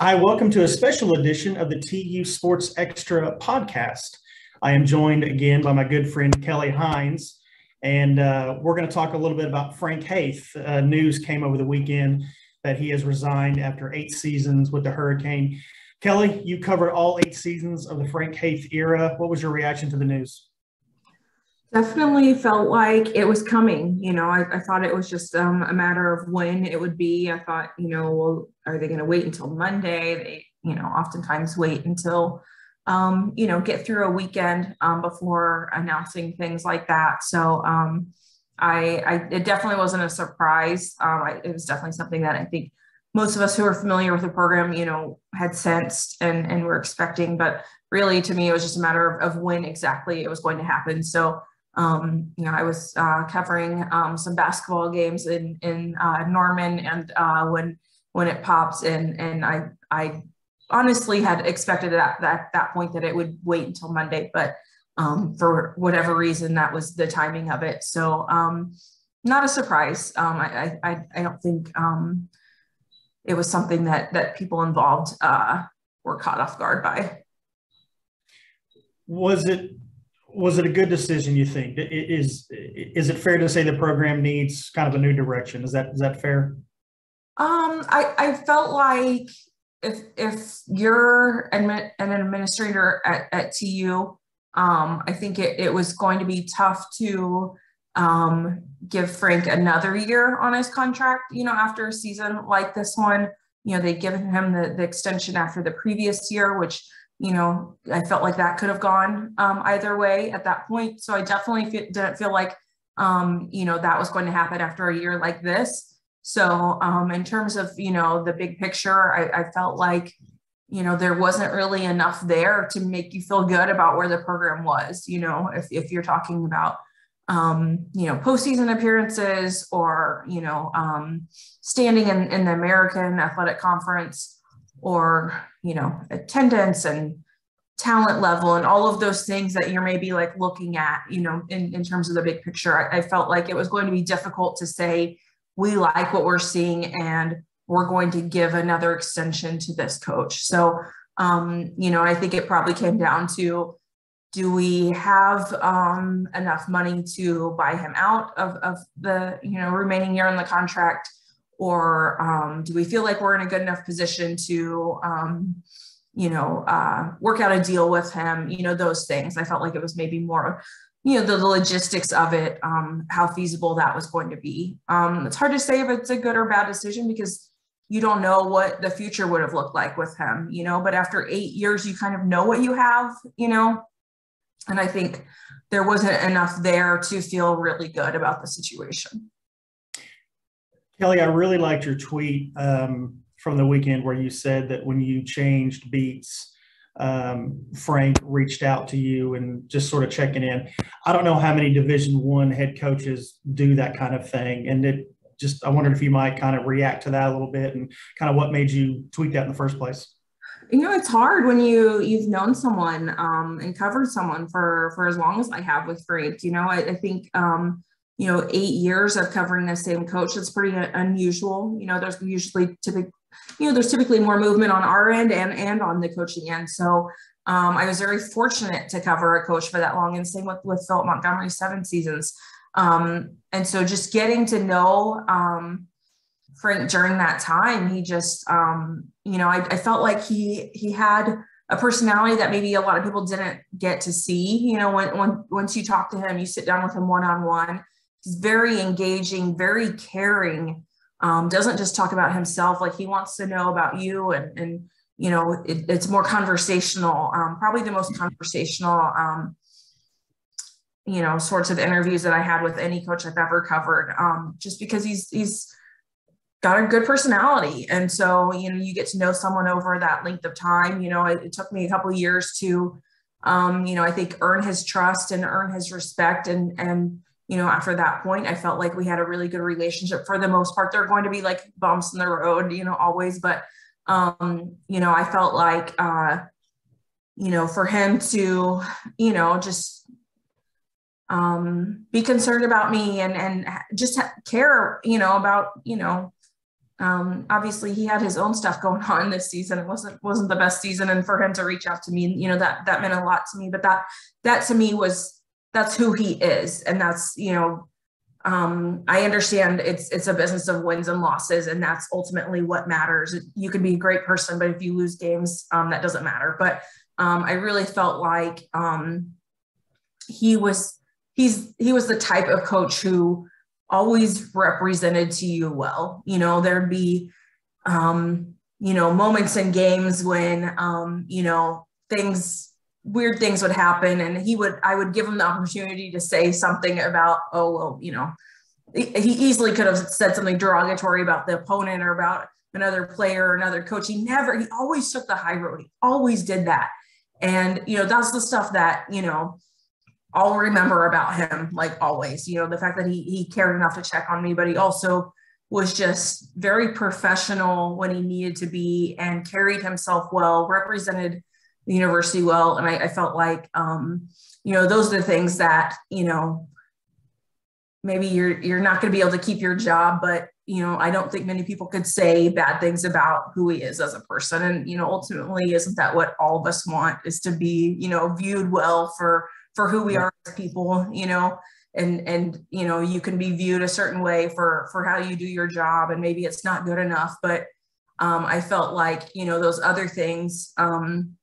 Hi, welcome to a special edition of the TU Sports Extra podcast. I am joined again by my good friend Kelly Hines, and uh, we're going to talk a little bit about Frank Haith. Uh, news came over the weekend that he has resigned after eight seasons with the Hurricane. Kelly, you covered all eight seasons of the Frank Haith era. What was your reaction to the news? Definitely felt like it was coming. You know, I, I thought it was just um, a matter of when it would be. I thought, you know, well, are they going to wait until Monday? They, you know, oftentimes wait until, um, you know, get through a weekend um, before announcing things like that. So um, I, I, it definitely wasn't a surprise. Um, I, it was definitely something that I think most of us who are familiar with the program, you know, had sensed and, and were expecting. But really, to me, it was just a matter of, of when exactly it was going to happen. So um, you know, I was uh, covering um, some basketball games in in uh, Norman, and uh, when when it popped, and and I I honestly had expected at that that point that it would wait until Monday, but um, for whatever reason, that was the timing of it. So um, not a surprise. Um, I, I I don't think um, it was something that that people involved uh, were caught off guard by. Was it was it a good decision? You think is is it fair to say the program needs kind of a new direction? Is that is that fair? Um, I I felt like if if you're an, an administrator at, at TU, um, I think it, it was going to be tough to um, give Frank another year on his contract. You know, after a season like this one, you know they'd given him the the extension after the previous year, which you know, I felt like that could have gone um, either way at that point. So I definitely feel, didn't feel like, um, you know, that was going to happen after a year like this. So um, in terms of, you know, the big picture, I, I felt like, you know, there wasn't really enough there to make you feel good about where the program was, you know, if, if you're talking about, um, you know, postseason appearances or, you know, um, standing in, in the American Athletic Conference, or you know attendance and talent level and all of those things that you're maybe like looking at you know in, in terms of the big picture I, I felt like it was going to be difficult to say we like what we're seeing and we're going to give another extension to this coach. So um, you know i think it probably came down to do we have um, enough money to buy him out of, of the you know remaining year on the contract or um, do we feel like we're in a good enough position to um, you know uh, work out a deal with him? You know those things. I felt like it was maybe more you know the, the logistics of it um, how feasible that was going to be. Um, it's hard to say if it's a good or bad decision because you don't know what the future would have looked like with him you know? But after eight years you kind of know what you have you know? And i think there wasn't enough there to feel really good about the situation Kelly, I really liked your tweet um, from the weekend where you said that when you changed beats, um, Frank reached out to you and just sort of checking in. I don't know how many Division One head coaches do that kind of thing, and it just I wondered if you might kind of react to that a little bit and kind of what made you tweet that in the first place. You know, it's hard when you you've known someone um, and covered someone for for as long as I have with Frank. You know, I, I think um, you know, eight years of covering the same coach. It's pretty unusual. You know, there's usually typically, you know, there's typically more movement on our end and and on the coaching end. So um, I was very fortunate to cover a coach for that long, and same with with Philip Montgomery, seven seasons. Um, and so just getting to know um, Frank during that time, he just, um, you know, I, I felt like he he had a personality that maybe a lot of people didn't get to see. You know, when, when once you talk to him, you sit down with him one on one he's very engaging, very caring. Um, doesn't just talk about himself, like he wants to know about you and, and you know, it, it's more conversational, um, probably the most conversational, um, you know, sorts of interviews that I had with any coach I've ever covered, um, just because he's, he's got a good personality. And so, you know, you get to know someone over that length of time, you know, it, it took me a couple years to, um, you know, I think earn his trust and earn his respect and, and, you know, after that point, I felt like we had a really good relationship for the most part. There are going to be like bumps in the road, you know, always, but, um, you know, I felt like, uh, you know, for him to, you know, just um, be concerned about me and, and just care, you know, about, you know, um, obviously he had his own stuff going on this season. It wasn't wasn't the best season, and for him to reach out to me, you know that that meant a lot to me. But that that to me was that's who he is, and that's you know um, I understand it's it's a business of wins and losses, and that's ultimately what matters. You can be a great person, but if you lose games, um, that doesn't matter. But um, I really felt like um, he was he's he was the type of coach who always represented to you well. You know, there'd be um, you know moments in games when um, you know things weird things would happen and he would i would give him the opportunity to say something about oh well you know he easily could have said something derogatory about the opponent or about another player or another coach. He never he always took the high road. He always did that. And you know that's the stuff that you know i'll remember about him like always. You know the fact that he he cared enough to check on me but he also was just very professional when he needed to be and carried himself well represented the university well. And I, I felt like, um, you know, those are the things that, you know, maybe you're you're not going to be able to keep your job, but you know, I don't think many people could say bad things about who he is as a person. And, you know, ultimately, isn't that what all of us want is to be, you know, viewed well for for who we are as people, you know, and and you know, you can be viewed a certain way for for how you do your job and maybe it's not good enough, but um, I felt like, you know, those other things, um,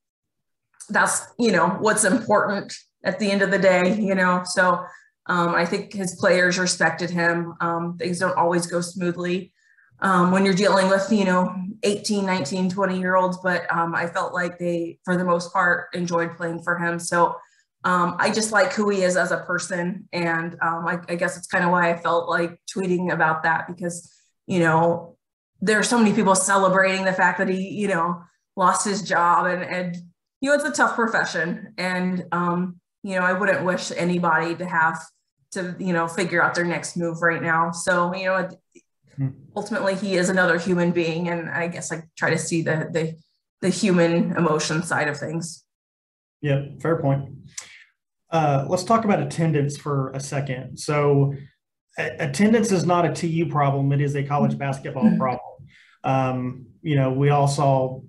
that's you know what's important at the end of the day you know? So um, i think his players respected him. Um, things don't always go smoothly um, when you're dealing with you know 18 19 20 year olds but um, i felt like they for the most part enjoyed playing for him. So um, i just like who he is as a person and um, I, I guess it's kind of why i felt like tweeting about that because you know there are so many people celebrating the fact that he you know lost his job and and you know, it's a tough profession. And, um, you know, I wouldn't wish anybody to have to, you know, figure out their next move right now. So, you know, hmm. ultimately he is another human being. And I guess I try to see the, the, the human emotion side of things. Yeah, fair point. Uh, let's talk about attendance for a second. So, attendance is not a TU problem; it is a college basketball problem. Um, you know, we all saw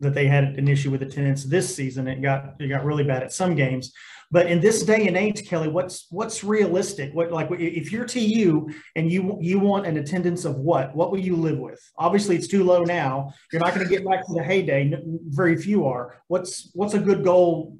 that they had an issue with attendance this season. It got it got really bad at some games. But in this day and age, Kelly, what's what's realistic? What like if you're TU and you you want an attendance of what? What will you live with? Obviously, it's too low now. You're not going to get back to the heyday. Very few are. What's what's a good goal?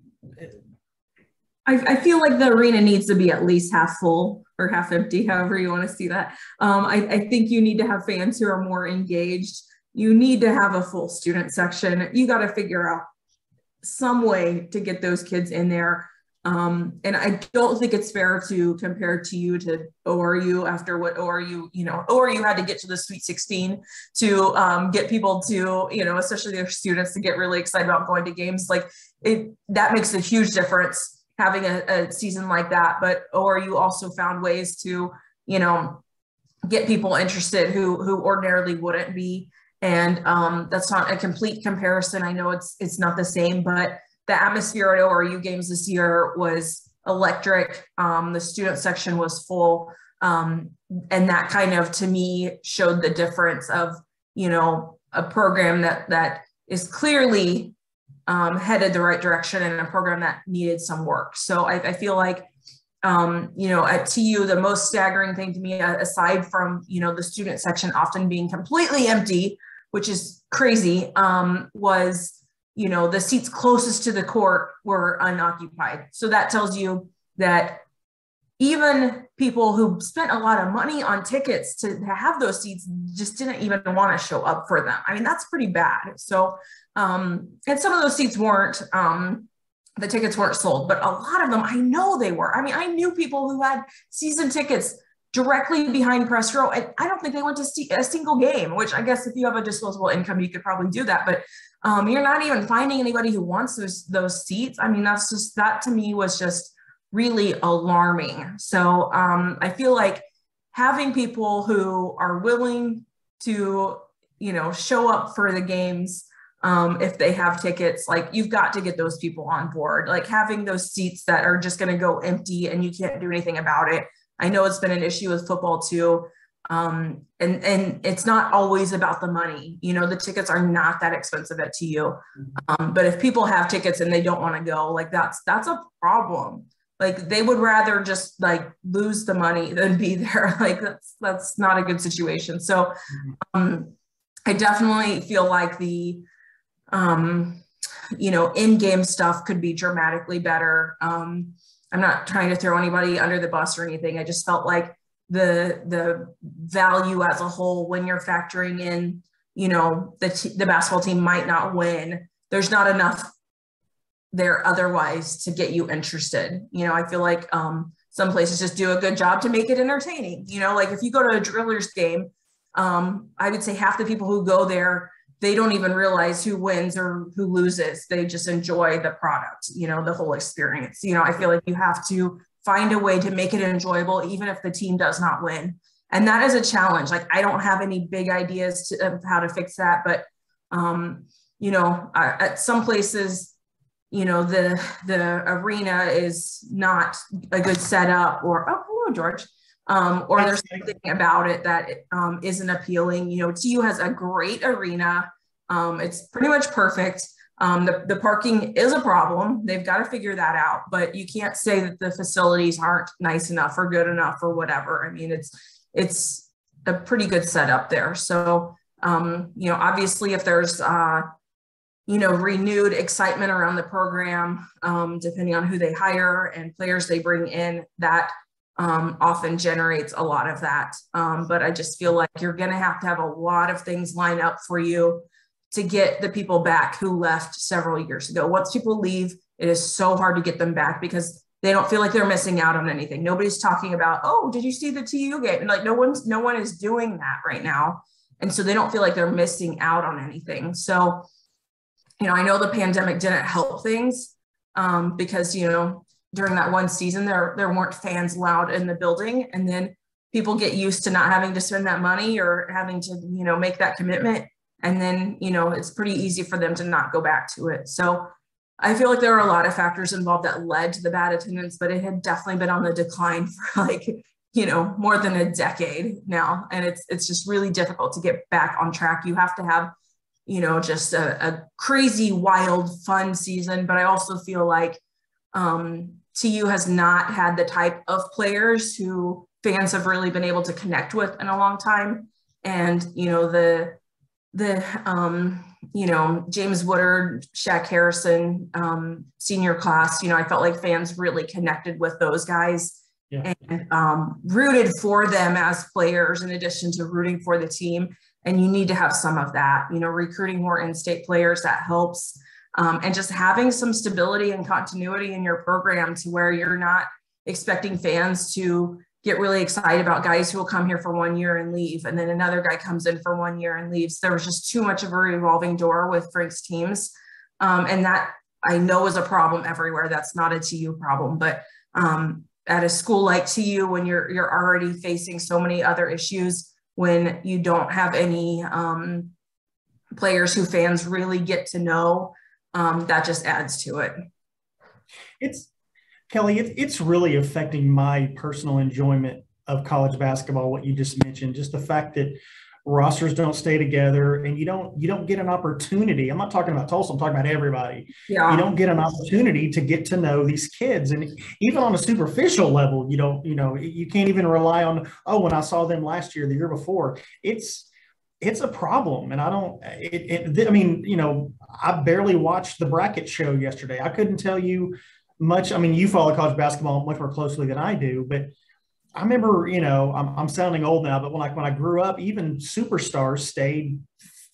I, I feel like the arena needs to be at least half full or half empty, however you want to see that. Um, I, I think you need to have fans who are more engaged you need to have a full student section. You got to figure out some way to get those kids in there. Um, and I don't think it's fair to compare TU to ORU after what ORU, you know, ORU had to get to the Sweet 16 to um, get people to, you know, especially their students to get really excited about going to games. Like it, that makes a huge difference having a, a season like that. But ORU also found ways to, you know, get people interested who who ordinarily wouldn't be and um, that's not a complete comparison. I know it's it's not the same, but the atmosphere at ORU games this year was electric. Um, the student section was full, um, and that kind of to me showed the difference of you know a program that that is clearly um, headed the right direction and a program that needed some work. So I, I feel like um, you know, at TU, the most staggering thing to me, aside from, you know, the student section often being completely empty, which is crazy, um, was you know the seats closest to the court were unoccupied. So that tells you that even people who spent a lot of money on tickets to, have those seats just didn't even want to show up for them. I mean, that's pretty bad. So, um, and some of those seats weren't, um, the tickets weren't sold, but a lot of them, I know they were. I mean, I knew people who had season tickets directly behind press row. I, I don't think they went to see a single game, which I guess if you have a disposable income, you could probably do that. But um, you're not even finding anybody who wants those those seats. I mean, that's just that to me was just really alarming. So um, I feel like having people who are willing to, you know, show up for the games um, if they have tickets, like you've got to get those people on board. Like having those seats that are just going to go empty and you can't do anything about it I know it's been an issue with football too. Um, and and it's not always about the money. You know, the tickets are not that expensive at TU. Um, but if people have tickets and they don't want to go, like that's that's a problem. Like they would rather just like lose the money than be there. Like that's that's not a good situation. So um, I definitely feel like the um, you know in-game stuff could be dramatically better. Um, I'm not trying to throw anybody under the bus or anything. I just felt like the the value as a whole when you're factoring in you know the t- the basketball team might not win there's not enough there otherwise to get you interested you know i feel like um some places just do a good job to make it entertaining you know like if you go to a drillers game um i would say half the people who go there they don't even realize who wins or who loses they just enjoy the product you know the whole experience you know i feel like you have to find a way to make it enjoyable, even if the team does not win. And that is a challenge. Like I don't have any big ideas to, of how to fix that, but um, you know, I, at some places, you know, the the arena is not a good setup, or oh, hello, George. Um, or there's something about it that um, not appealing. You know, TU has a great arena. Um, it's pretty much perfect. Um, the, the parking is a problem. They've got to figure that out, but you can't say that the facilities aren't nice enough or good enough or whatever. I mean, it's, it's a pretty good setup there. So, um, you know, obviously if there's, uh, you know, renewed excitement around the program, um, depending on who they hire and players they bring in, that um, often generates a lot of that. Um, but I just feel like you're going to have to have a lot of things line up for you to get the people back who left several years ago. Once people leave, it is so hard to get them back because they don't feel like they're missing out on anything. Nobody's talking about, oh, did you see the TU game? And like no one's no one is doing that right now. And so they don't feel like they're missing out on anything. So, you know, I know the pandemic didn't help things um, because, you know, during that one season there there weren't fans loud in the building. And then people get used to not having to spend that money or having to, you know, make that commitment. And then you know it's pretty easy for them to not go back to it. So i feel like there are a lot of factors involved that led to the bad attendance but it had definitely been on the decline for like you know more than a decade now. And it's it's just really difficult to get back on track. You have to have you know just a, a crazy wild fun season. But i also feel like um, tu has not had the type of players who fans have really been able to connect with in a long time and you know the the um, you know James Woodard, Shaq Harrison um, senior class. You know, I felt like fans really connected with those guys yeah. and um, rooted for them as players, in addition to rooting for the team. And you need to have some of that. You know, recruiting more in-state players that helps, um, and just having some stability and continuity in your program to where you're not expecting fans to get really excited about guys who will come here for one year and leave. And then another guy comes in for one year and leaves. There was just too much of a revolving door with Frank's teams. Um, and that I know is a problem everywhere. That's not a TU problem, but um, at a school like TU, when you're, you're already facing so many other issues, when you don't have any um, players who fans really get to know, um, that just adds to it. It's Kelly, it, it's really affecting my personal enjoyment of college basketball. What you just mentioned, just the fact that rosters don't stay together and you don't you don't get an opportunity i'm not talking about tulsa i'm talking about everybody yeah. you don't get an opportunity to get to know these kids and even on a superficial level you don't you know you can't even rely on oh when i saw them last year the year before it's it's a problem and i don't it, it i mean you know i barely watched the bracket show yesterday i couldn't tell you much. I mean, you follow college basketball much more closely than I do, but I remember, you know, I'm, I'm sounding old now, but when I, when I grew up, even superstars stayed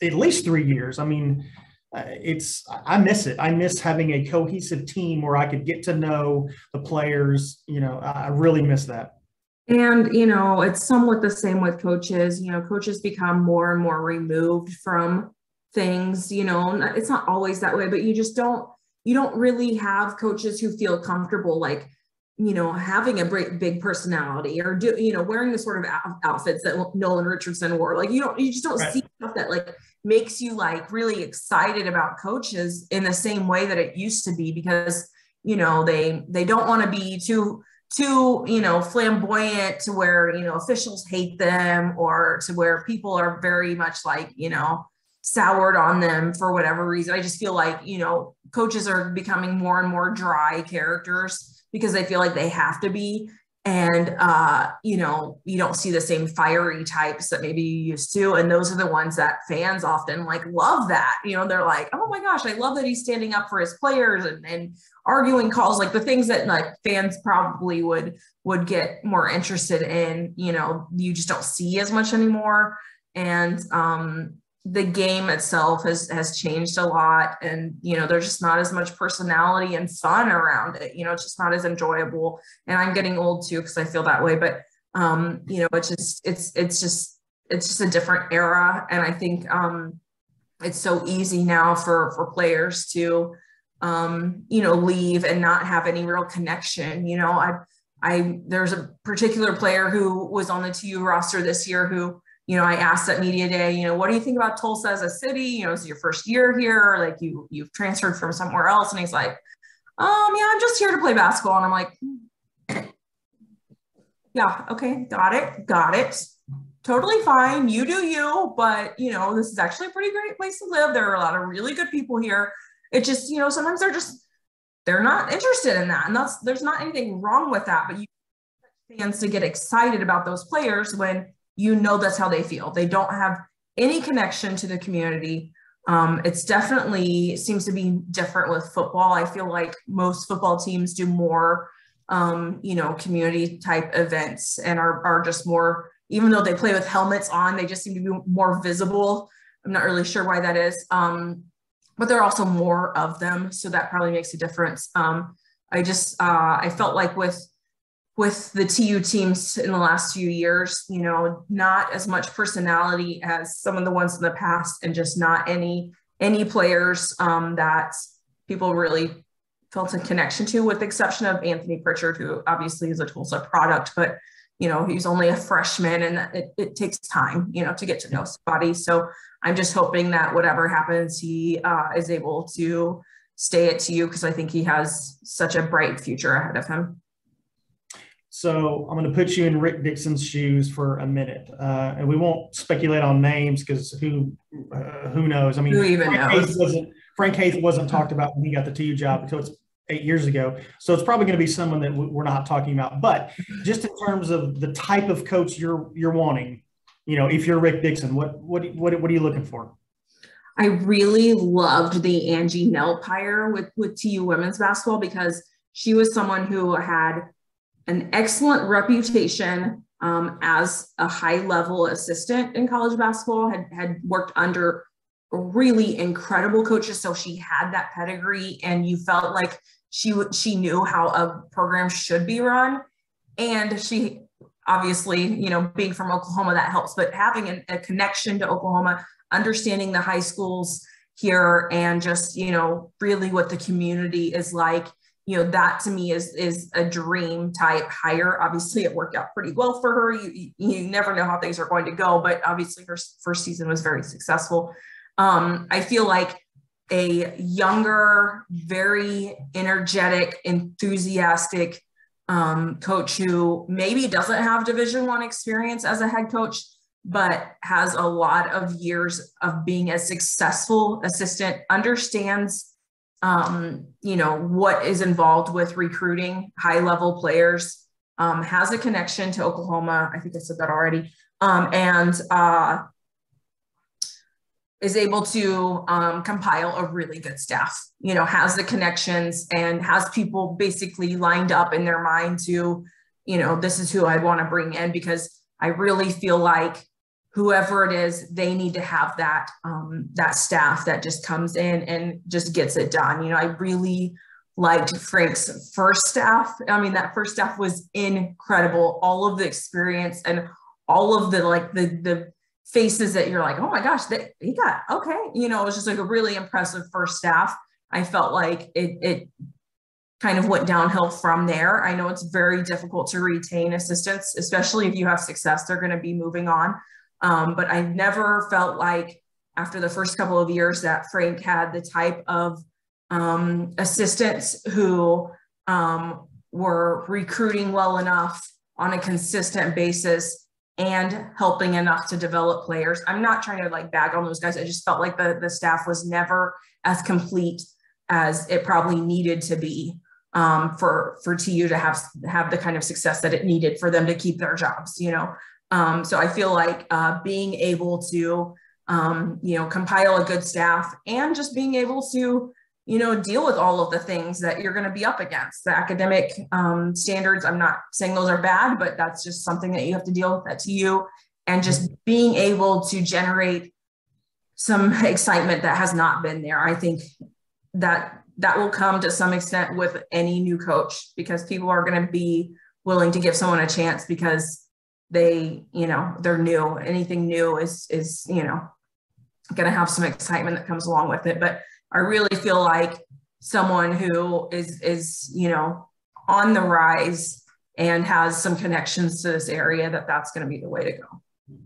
at least three years. I mean, uh, it's I miss it. I miss having a cohesive team where I could get to know the players. You know, I really miss that. And you know, it's somewhat the same with coaches. You know, coaches become more and more removed from things. You know, it's not always that way, but you just don't you don't really have coaches who feel comfortable like you know having a big, big personality or do you know wearing the sort of outfits that Nolan Richardson wore like you don't you just don't right. see stuff that like makes you like really excited about coaches in the same way that it used to be because you know they they don't want to be too too, you know, flamboyant to where, you know, officials hate them or to where people are very much like, you know, soured on them for whatever reason. I just feel like, you know, coaches are becoming more and more dry characters because they feel like they have to be and uh, you know you don't see the same fiery types that maybe you used to. And those are the ones that fans often like love that. You know they're like oh my gosh i love that he's standing up for his players and, and arguing calls. Like the things that like fans probably would would get more interested in you know you just don't see as much anymore. And um the game itself has has changed a lot and you know there's just not as much personality and fun around it you know it's just not as enjoyable. And i'm getting old too because i feel that way but um you know it's just it's it's just it's just a different era. And i think um it's so easy now for for players to um you know leave and not have any real connection you know. I i there's a particular player who was on the tu roster this year who you know, I asked at media day, you know, what do you think about Tulsa as a city? You know, is your first year here? Like you, you've transferred from somewhere else. And he's like, um, yeah, I'm just here to play basketball. And I'm like, yeah, okay, got it, got it. Totally fine. You do you, but you know, this is actually a pretty great place to live. There are a lot of really good people here. It just, you know, sometimes they're just they're not interested in that. And that's there's not anything wrong with that, but you fans to get excited about those players when you know that's how they feel. They don't have any connection to the community. Um, it's definitely seems to be different with football. I feel like most football teams do more, um, you know, community type events and are, are just more, even though they play with helmets on, they just seem to be more visible. I'm not really sure why that is. Um, but there are also more of them. So that probably makes a difference. Um, I just, uh, I felt like with with the TU teams in the last few years, you know, not as much personality as some of the ones in the past, and just not any any players um, that people really felt a connection to, with the exception of Anthony Pritchard, who obviously is a Tulsa product, but you know he's only a freshman, and it, it takes time, you know, to get to know somebody. So I'm just hoping that whatever happens, he uh, is able to stay at TU because I think he has such a bright future ahead of him. So I'm going to put you in Rick Dixon's shoes for a minute, uh, and we won't speculate on names because who uh, who knows? I mean, who even Frank knows? Haith wasn't Frank Haith wasn't talked about when he got the TU job until it's eight years ago. So it's probably going to be someone that we're not talking about. But just in terms of the type of coach you're you're wanting, you know, if you're Rick Dixon, what what what what are you looking for? I really loved the Angie Nelp hire with with TU women's basketball because she was someone who had an excellent reputation um, as a high level assistant in college basketball, had, had worked under really incredible coaches. So she had that pedigree and you felt like she, she knew how a program should be run. And she obviously, you know, being from Oklahoma, that helps, but having a, a connection to Oklahoma, understanding the high schools here and just, you know, really what the community is like you know that to me is is a dream type hire. Obviously it worked out pretty well for her. You you never know how things are going to go but obviously her first season was very successful. Um, i feel like a younger very energetic enthusiastic um, coach who maybe doesn't have division one experience as a head coach but has a lot of years of being a successful assistant understands um, you know, what is involved with recruiting high level players, um, has a connection to Oklahoma. I think I said that already. Um, and uh, is able to um, compile a really good staff, you know, has the connections and has people basically lined up in their mind to, you know, this is who I want to bring in because I really feel like whoever it is, they need to have that um, that staff that just comes in and just gets it done. You know, I really liked Frank's first staff. I mean, that first staff was incredible. All of the experience and all of the like the the faces that you're like, oh my gosh, they, he got okay. You know, it was just like a really impressive first staff. I felt like it it kind of went downhill from there. I know it's very difficult to retain assistants, especially if you have success, they're going to be moving on. Um, but I never felt like after the first couple of years that Frank had the type of um, assistants who um, we're recruiting well enough on a consistent basis and helping enough to develop players. I'm not trying to like bag on those guys. I just felt like the, the staff was never as complete as it probably needed to be um, for for TU to have have the kind of success that it needed for them to keep their jobs. You know, um, so I feel like uh, being able to um, you know compile a good staff and just being able to you know deal with all of the things that you're going to be up against. The academic um, standards i'm not saying those are bad but that's just something that you have to deal with at tu and just being able to generate some excitement that has not been there. I think that that will come to some extent with any new coach because people are going to be willing to give someone a chance because they you know they're new. Anything new is is you know going to have some excitement that comes along with it. But i really feel like someone who is is you know on the rise and has some connections to this area that that's going to be the way to go.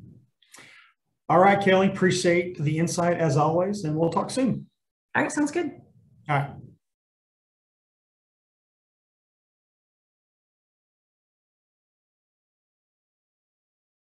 All right kelly appreciate the insight as always and we'll talk soon. All right sounds good. All right